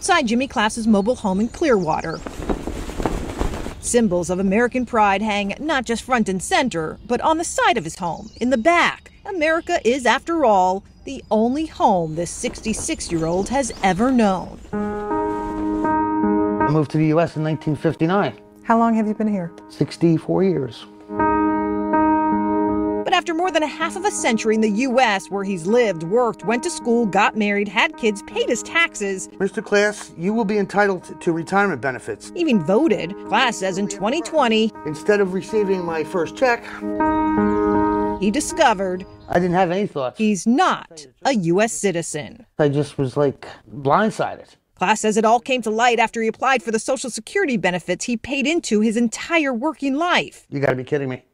outside Jimmy Klass's mobile home in Clearwater. Symbols of American pride hang not just front and center, but on the side of his home, in the back. America is, after all, the only home this 66 year old has ever known. I moved to the U.S. in 1959. How long have you been here? 64 years. But after more than a half of a century in the U.S., where he's lived, worked, went to school, got married, had kids, paid his taxes, Mr. Klass, you will be entitled to retirement benefits. even voted, Klass says in 2020, Instead of receiving my first check, he discovered I didn't have any thoughts. he's not a U.S. citizen. I just was like blindsided. Klass says it all came to light after he applied for the Social Security benefits he paid into his entire working life. You gotta be kidding me.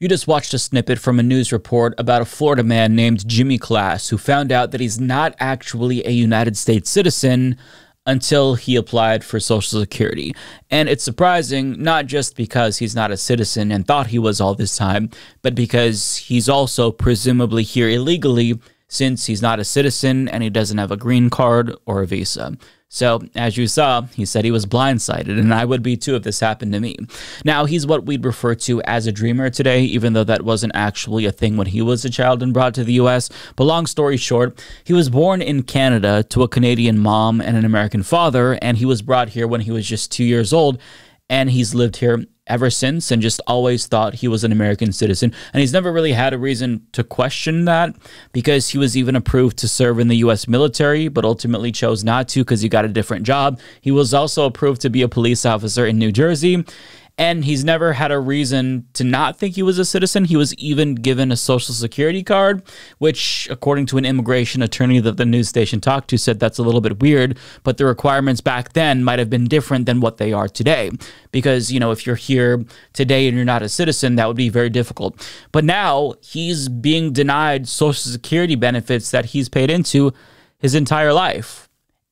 You just watched a snippet from a news report about a Florida man named Jimmy Klass who found out that he's not actually a United States citizen until he applied for Social Security. And it's surprising, not just because he's not a citizen and thought he was all this time, but because he's also presumably here illegally since he's not a citizen and he doesn't have a green card or a visa. So, as you saw, he said he was blindsided, and I would be too if this happened to me. Now, he's what we'd refer to as a dreamer today, even though that wasn't actually a thing when he was a child and brought to the US. But long story short, he was born in Canada to a Canadian mom and an American father, and he was brought here when he was just two years old, and he's lived here ever since and just always thought he was an American citizen. And he's never really had a reason to question that because he was even approved to serve in the US military, but ultimately chose not to because he got a different job. He was also approved to be a police officer in New Jersey. And he's never had a reason to not think he was a citizen. He was even given a social security card, which, according to an immigration attorney that the news station talked to, said that's a little bit weird. But the requirements back then might have been different than what they are today. Because, you know, if you're here today and you're not a citizen, that would be very difficult. But now he's being denied social security benefits that he's paid into his entire life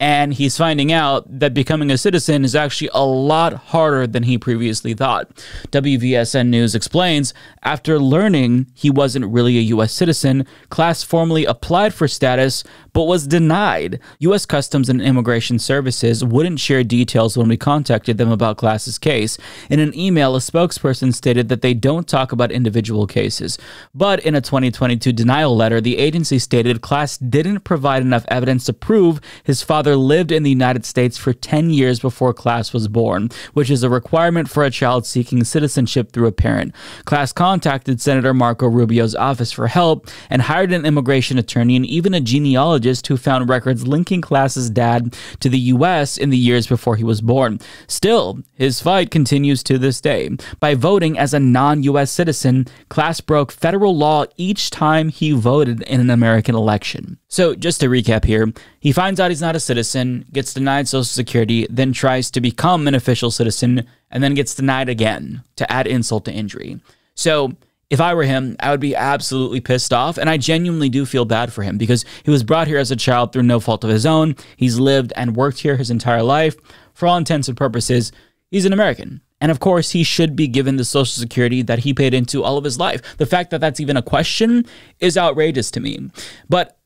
and he's finding out that becoming a citizen is actually a lot harder than he previously thought. WSVN News explains after learning he wasn't really a U.S. citizen, Klass formally applied for status but was denied. U.S. Customs and Immigration Services wouldn't share details when we contacted them about Klass's case. In an email, a spokesperson stated that they don't talk about individual cases. But in a 2022 denial letter, the agency stated Klass didn't provide enough evidence to prove his father lived in the United States for 10 years before Klass was born, which is a requirement for a child seeking citizenship through a parent. Klass contacted Senator Marco Rubio's office for help and hired an immigration attorney and even a genealogist who found records linking Klass's dad to the U.S. in the years before he was born. Still, his fight continues to this day. By voting as a non U.S. citizen, Klass broke federal law each time he voted in an American election. So, just to recap here, he finds out he's not a citizen, gets denied Social Security, then tries to become an official citizen, and then gets denied again to add insult to injury. So, if I were him, I would be absolutely pissed off. And I genuinely do feel bad for him because he was brought here as a child through no fault of his own. He's lived and worked here his entire life. For all intents and purposes, he's an American. And of course, he should be given the Social Security that he paid into all of his life. The fact that that's even a question is outrageous to me. But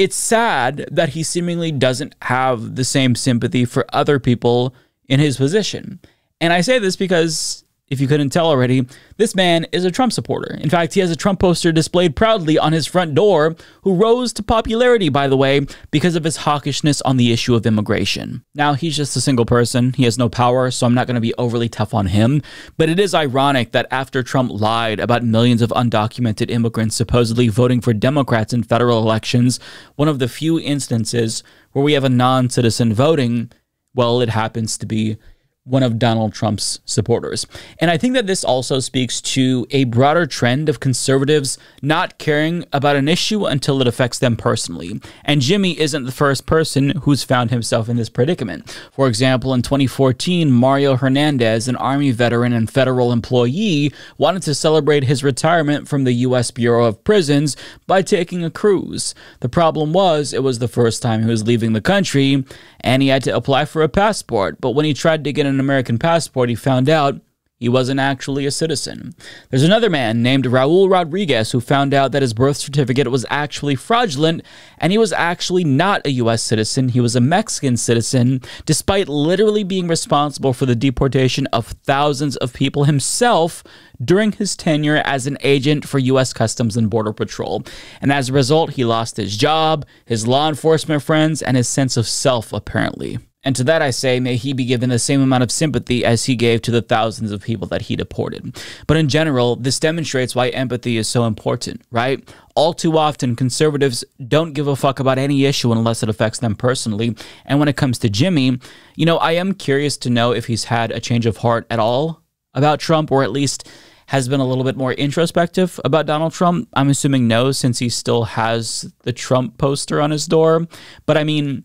it's sad that he seemingly doesn't have the same sympathy for other people in his position. And I say this because if you couldn't tell already, this man is a Trump supporter. In fact, he has a Trump poster displayed proudly on his front door, who rose to popularity, by the way, because of his hawkishness on the issue of immigration. Now, he's just a single person. He has no power, so I'm not going to be overly tough on him. But it is ironic that after Trump lied about millions of undocumented immigrants supposedly voting for Democrats in federal elections, one of the few instances where we have a non citizen voting, well, it happens to be one of Donald Trump's supporters. And I think that this also speaks to a broader trend of conservatives not caring about an issue until it affects them personally. And Jimmy isn't the first person who's found himself in this predicament. For example, in 2014, Mario Hernandez, an Army veteran and federal employee, wanted to celebrate his retirement from the U.S. Bureau of Prisons by taking a cruise. The problem was, it was the first time he was leaving the country, and he had to apply for a passport. But when he tried to get an American passport, he found out he wasn't actually a citizen. There's another man named Raul Rodriguez who found out that his birth certificate was actually fraudulent and he was actually not a US citizen. He was a Mexican citizen, despite literally being responsible for the deportation of thousands of people himself during his tenure as an agent for U.S. Customs and Border Patrol. And as a result, he lost his job, his law enforcement friends, and his sense of self, apparently. And to that I say, may he be given the same amount of sympathy as he gave to the thousands of people that he deported. But in general, this demonstrates why empathy is so important, right? All too often, conservatives don't give a fuck about any issue unless it affects them personally. And when it comes to Jimmy, you know, I am curious to know if he's had a change of heart at all about Trump, or at least has been a little bit more introspective about Donald Trump. I'm assuming no, since he still has the Trump poster on his door. But I mean,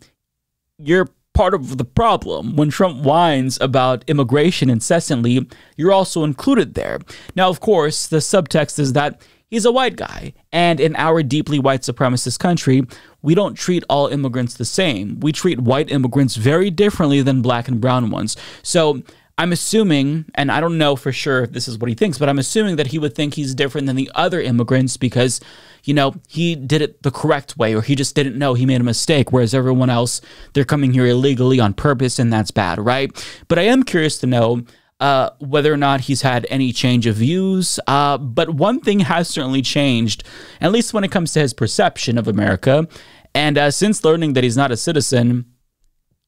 you're part of the problem. When Trump whines about immigration incessantly, you're also included there. Now, of course, the subtext is that he's a white guy. And in our deeply white supremacist country, we don't treat all immigrants the same. We treat white immigrants very differently than black and brown ones. So I'm assuming, and I don't know for sure if this is what he thinks, but I'm assuming that he would think he's different than the other immigrants because, you know, he did it the correct way or he just didn't know he made a mistake. Whereas everyone else, they're coming here illegally on purpose and that's bad, right? But I am curious to know uh, whether or not he's had any change of views. Uh, but one thing has certainly changed, at least when it comes to his perception of America. And uh, since learning that he's not a citizen,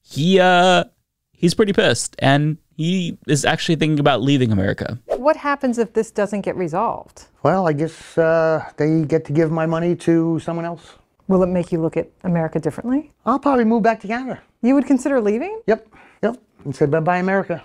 he uh, he's pretty pissed and he is actually thinking about leaving America. What happens if this doesn't get resolved? Well, I guess uh, they get to give my money to someone else. Will it make you look at America differently? I'll probably move back to Canada. You would consider leaving? Yep, yep. And say bye bye, America.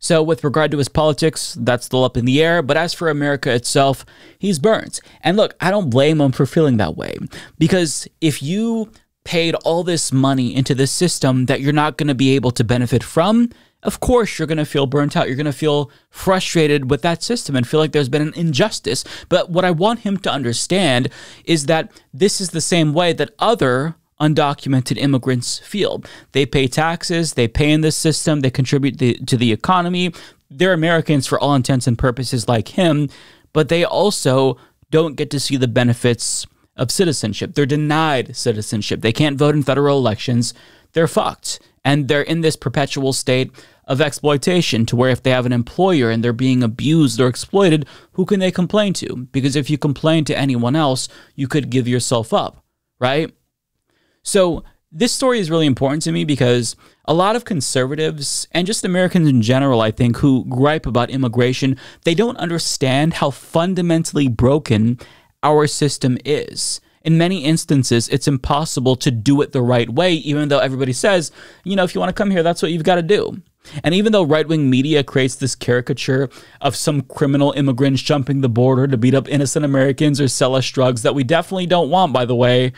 So, with regard to his politics, that's still up in the air. But as for America itself, he's burnt. And look, I don't blame him for feeling that way. Because if you paid all this money into this system that you're not going to be able to benefit from, of course you're going to feel burnt out. You're going to feel frustrated with that system and feel like there's been an injustice. But what I want him to understand is that this is the same way that other undocumented immigrants feel. They pay taxes, they pay in this system, they contribute the, to the economy. They're Americans for all intents and purposes, like him, but they also don't get to see the benefits of citizenship. They're denied citizenship. They can't vote in federal elections. They're fucked and they're in this perpetual state of exploitation to where if they have an employer and they're being abused or exploited, who can they complain to? Because if you complain to anyone else, you could give yourself up, right? So, this story is really important to me because a lot of conservatives and just Americans in general, I think, who gripe about immigration, they don't understand how fundamentally broken our system is in many instances, it's impossible to do it the right way, even though everybody says, you know, if you want to come here, that's what you've got to do. And even though right wing media creates this caricature of some criminal immigrants jumping the border to beat up innocent Americans or sell us drugs that we definitely don't want, by the way,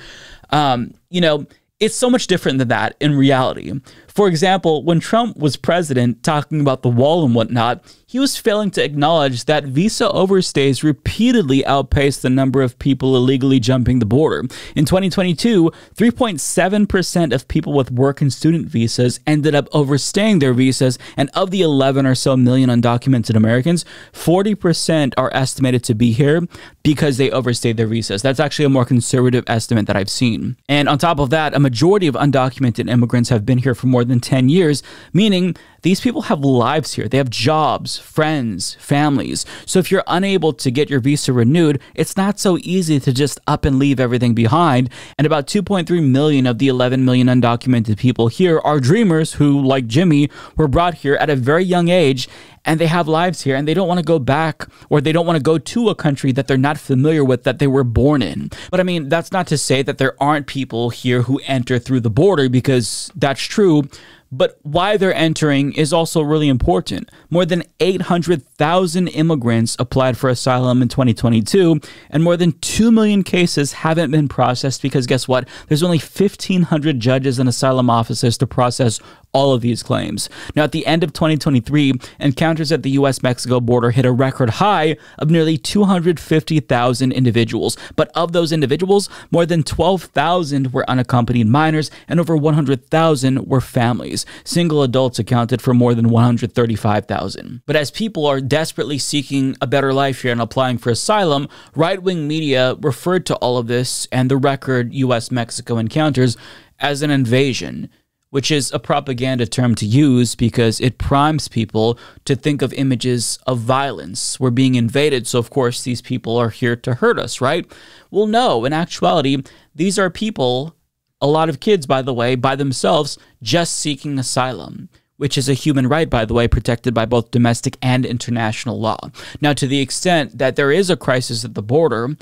um, you know, it's so much different than that in reality. For example, when Trump was president, talking about the wall and whatnot, he was failing to acknowledge that visa overstays repeatedly outpaced the number of people illegally jumping the border. In 2022, 3.7% of people with work and student visas ended up overstaying their visas, and of the 11 or so million undocumented Americans, 40% are estimated to be here because they overstayed their visas. That's actually a more conservative estimate that I've seen. And on top of that, a majority of undocumented immigrants have been here for more than 10 years, meaning these people have lives here. They have jobs, friends, families. So if you're unable to get your visa renewed, it's not so easy to just up and leave everything behind. And about 2.3 million of the 11 million undocumented people here are dreamers who, like Jimmy, were brought here at a very young age and they have lives here and they don't want to go back or they don't want to go to a country that they're not familiar with that they were born in. But I mean, that's not to say that there aren't people here who enter through the border because that's true. But why they're entering is also really important. More than 800,000 immigrants applied for asylum in 2022, and more than 2 million cases haven't been processed because guess what? There's only 1,500 judges and asylum officers to process all of these claims. Now, at the end of 2023, encounters at the US Mexico border hit a record high of nearly 250,000 individuals. But of those individuals, more than 12,000 were unaccompanied minors and over 100,000 were families. Single adults accounted for more than 135,000. But as people are desperately seeking a better life here and applying for asylum, right wing media referred to all of this and the record US Mexico encounters as an invasion which is a propaganda term to use because it primes people to think of images of violence. We're being invaded, so of course these people are here to hurt us, right? Well, no, in actuality, these are people, a lot of kids, by the way, by themselves, just seeking asylum. Which is a human right, by the way, protected by both domestic and international law. Now, to the extent that there is a crisis at the border,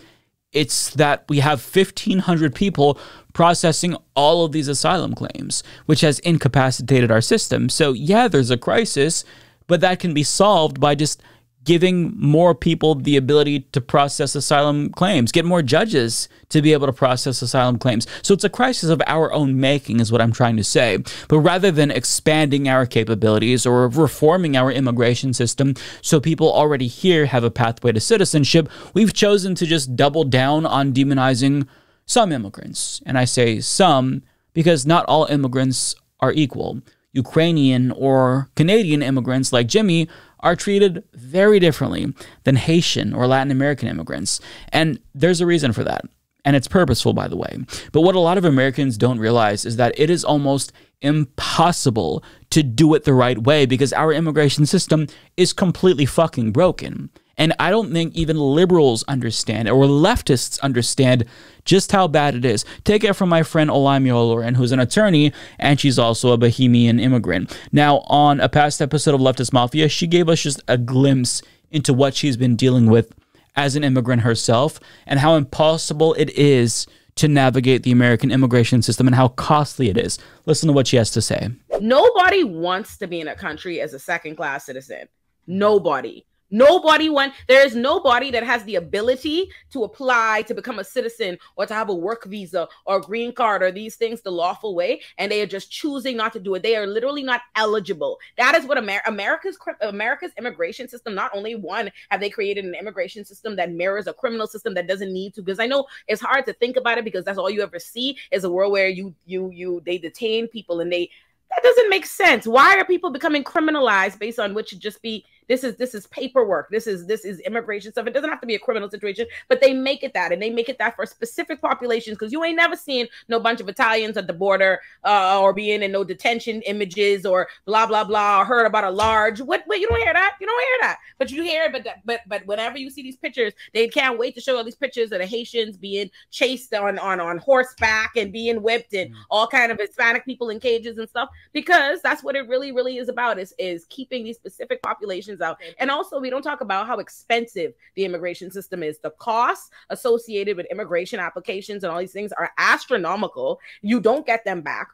it's that we have 1,500 people processing all of these asylum claims, which has incapacitated our system. So, yeah, there's a crisis, but that can be solved by just giving more people the ability to process asylum claims, get more judges to be able to process asylum claims. So it's a crisis of our own making, is what I'm trying to say. But rather than expanding our capabilities or reforming our immigration system so people already here have a pathway to citizenship, we've chosen to just double down on demonizing some immigrants. And I say some because not all immigrants are equal. Ukrainian or Canadian immigrants like Jimmy are treated very differently than Haitian or Latin American immigrants. And there's a reason for that. And it's purposeful, by the way. But what a lot of Americans don't realize is that it is almost impossible to do it the right way because our immigration system is completely fucking broken. And I don't think even liberals understand or leftists understand just how bad it is. Take it from my friend Olayemi Olurin, who's an attorney and she's also a Bahamian immigrant. Now, on a past episode of Leftist Mafia, she gave us just a glimpse into what she's been dealing with as an immigrant herself and how impossible it is to navigate the American immigration system and how costly it is. Listen to what she has to say. Nobody wants to be in a country as a second class citizen. Nobody. Nobody went. There is nobody that has the ability to apply to become a citizen or to have a work visa or green card or these things the lawful way, and they are just choosing not to do it. They are literally not eligible. That is what Amer- America's America's immigration system. Not only one have they created an immigration system that mirrors a criminal system that doesn't need to. Because I know it's hard to think about it because that's all you ever see is a world where you you you they detain people and they that doesn't make sense. Why are people becoming criminalized based on what should just be this is this is paperwork. This is this is immigration stuff. It doesn't have to be a criminal situation, but they make it that, and they make it that for specific populations because you ain't never seen no bunch of Italians at the border uh, or being in no detention images or blah blah blah or heard about a large. What? What? You don't hear that? You don't hear that? But you hear it. But but but whenever you see these pictures, they can't wait to show all these pictures of the Haitians being chased on on on horseback and being whipped and mm. all kind of Hispanic people in cages and stuff because that's what it really really is about is is keeping these specific populations out. Mm-hmm. And also, we don't talk about how expensive the immigration system is. The costs associated with immigration applications and all these things are astronomical. You don't get them back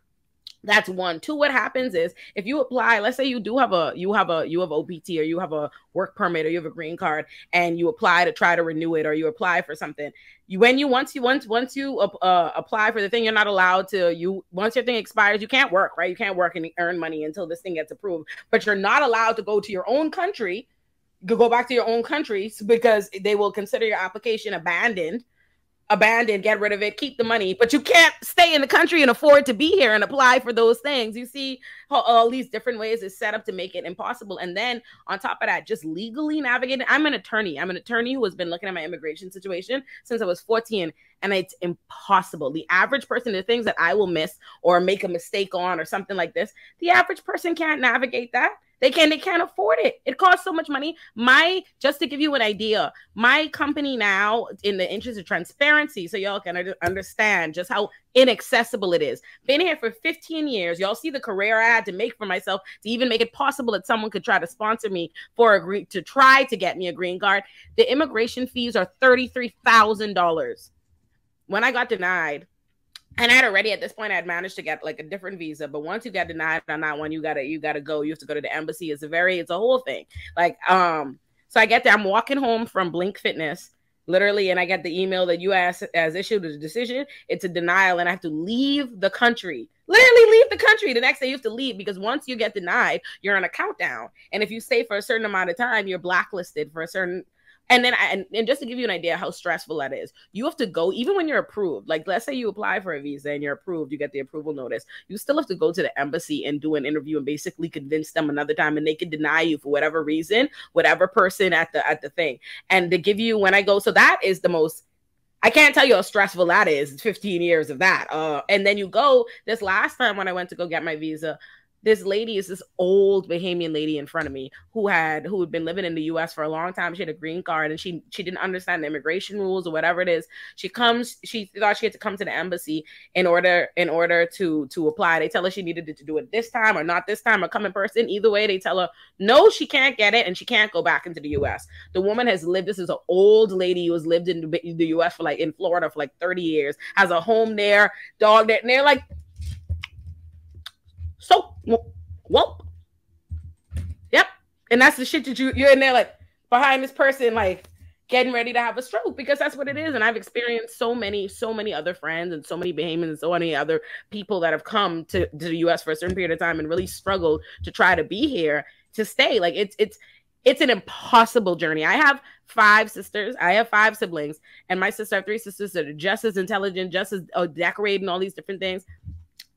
that's one. Two what happens is if you apply let's say you do have a you have a you have opt or you have a work permit or you have a green card and you apply to try to renew it or you apply for something you when you once you once once you uh, apply for the thing you're not allowed to you once your thing expires you can't work right? You can't work and earn money until this thing gets approved but you're not allowed to go to your own country go back to your own country because they will consider your application abandoned abandon, get rid of it, keep the money, but you can't stay in the country and afford to be here and apply for those things. You see how all these different ways is set up to make it impossible. And then on top of that, just legally navigating. I'm an attorney. I'm an attorney who has been looking at my immigration situation since I was 14 and it's impossible. The average person, the things that I will miss or make a mistake on or something like this, the average person can't navigate that. They can they can't afford it. It costs so much money. My just to give you an idea, my company now, in the interest of transparency, so y'all can understand just how inaccessible it is. Been here for 15 years. Y'all see the career I had to make for myself to even make it possible that someone could try to sponsor me for a green to try to get me a green card. The immigration fees are $33,000. When I got denied, and I had already at this point I had managed to get like a different visa, but once you get denied on that one, you gotta you gotta go. You have to go to the embassy. It's a very it's a whole thing. Like um, so I get there. I'm walking home from Blink Fitness, literally, and I get the email that U.S. has issued a decision. It's a denial, and I have to leave the country. Literally leave the country. The next day you have to leave because once you get denied, you're on a countdown. And if you stay for a certain amount of time, you're blacklisted for a certain and then I, and, and just to give you an idea how stressful that is you have to go even when you're approved like let's say you apply for a visa and you're approved you get the approval notice you still have to go to the embassy and do an interview and basically convince them another time and they can deny you for whatever reason whatever person at the at the thing and to give you when i go so that is the most I can't tell you how stressful that is. It's 15 years of that. Uh, and then you go this last time when I went to go get my visa, this lady is this old Bahamian lady in front of me who had who had been living in the US for a long time. She had a green card and she she didn't understand the immigration rules or whatever it is. She comes, she thought she had to come to the embassy in order in order to to apply. They tell her she needed to do it this time or not this time or come in person. Either way, they tell her no, she can't get it and she can't go back into the US. The woman has lived, this is an old lady who has lived in the US for like in Florida for like 30 years, has a home there, dog there, and they're like so, whoop. Yep. And that's the shit that you, you're in there like behind this person, like getting ready to have a stroke because that's what it is. And I've experienced so many, so many other friends and so many Bahamians and so many other people that have come to, to the US for a certain period of time and really struggled to try to be here to stay. Like it's, it's, it's an impossible journey. I have five sisters. I have five siblings, and my sister have three sisters that are just as intelligent, just as uh, decorated, and all these different things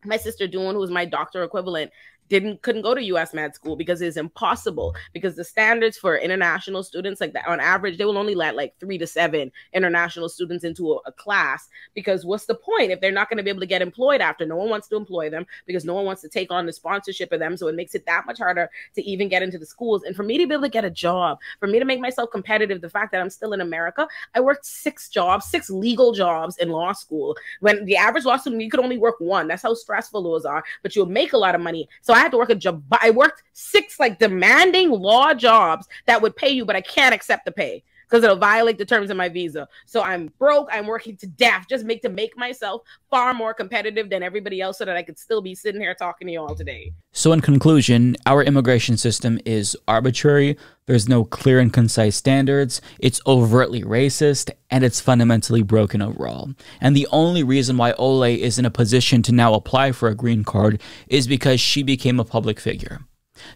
my sister Dawn, who was my doctor equivalent, didn't couldn't go to US med school because it's impossible because the standards for international students like that on average they will only let like 3 to 7 international students into a, a class because what's the point if they're not going to be able to get employed after? No one wants to employ them because no one wants to take on the sponsorship of them so it makes it that much harder to even get into the schools. And for me to be able to get a job for me to make myself competitive the fact that I'm still in America I worked six jobs six legal jobs in law school. When the average law student you could only work one. That's how stressful those are but you'll make a lot of money. So I had to work a job. I worked six like demanding law jobs that would pay you, but I can't accept the pay because it'll violate the terms of my visa. So I'm broke. I'm working to death just make to make myself far more competitive than everybody else so that I could still be sitting here talking to you all today. So in conclusion, our immigration system is arbitrary. There's no clear and concise standards. It's overtly racist and it's fundamentally broken overall. And the only reason why Ole is in a position to now apply for a green card is because she became a public figure.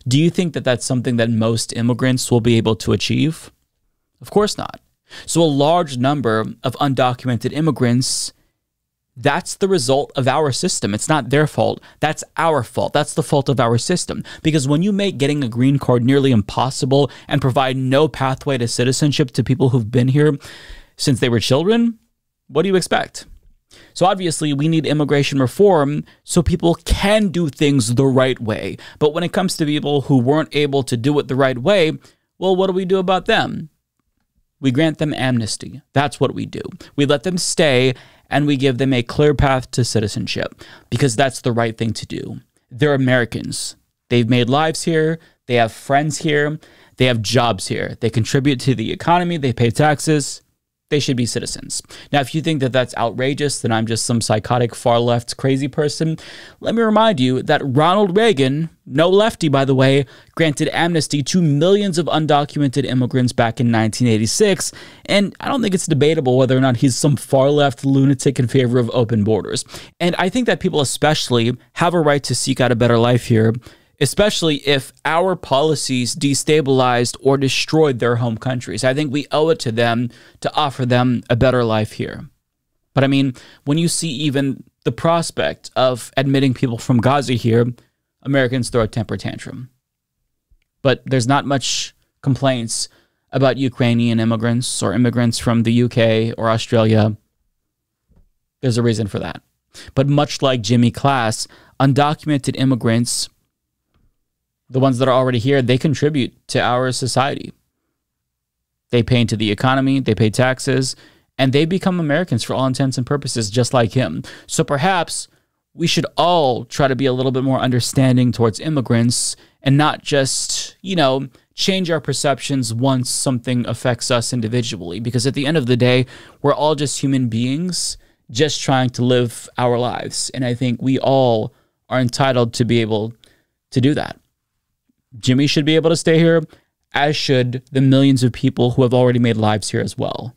Do you think that that's something that most immigrants will be able to achieve? Of course not. So, a large number of undocumented immigrants, that's the result of our system. It's not their fault. That's our fault. That's the fault of our system. Because when you make getting a green card nearly impossible and provide no pathway to citizenship to people who've been here since they were children, what do you expect? So obviously, we need immigration reform so people can do things the right way. But when it comes to people who weren't able to do it the right way, well, what do we do about them? We grant them amnesty. That's what we do. We let them stay and we give them a clear path to citizenship because that's the right thing to do. They're Americans. They've made lives here, they have friends here, they have jobs here, they contribute to the economy, they pay taxes they should be citizens. Now, if you think that that's outrageous, then I'm just some psychotic far left crazy person. Let me remind you that Ronald Reagan, no lefty by the way, granted amnesty to millions of undocumented immigrants back in 1986, and I don't think it's debatable whether or not he's some far left lunatic in favor of open borders. And I think that people especially have a right to seek out a better life here especially if our policies destabilized or destroyed their home countries. I think we owe it to them to offer them a better life here. But I mean, when you see even the prospect of admitting people from Gaza here, Americans throw a temper tantrum. But there's not much complaints about Ukrainian immigrants or immigrants from the UK or Australia. There's a reason for that. But much like Jimmy Klass, undocumented immigrants the ones that are already here, they contribute to our society. They pay into the economy, they pay taxes, and they become Americans for all intents and purposes, just like him. So perhaps we should all try to be a little bit more understanding towards immigrants and not just, you know, change our perceptions once something affects us individually. Because at the end of the day, we're all just human beings just trying to live our lives. And I think we all are entitled to be able to do that. Jimmy should be able to stay here, as should the millions of people who have already made lives here as well.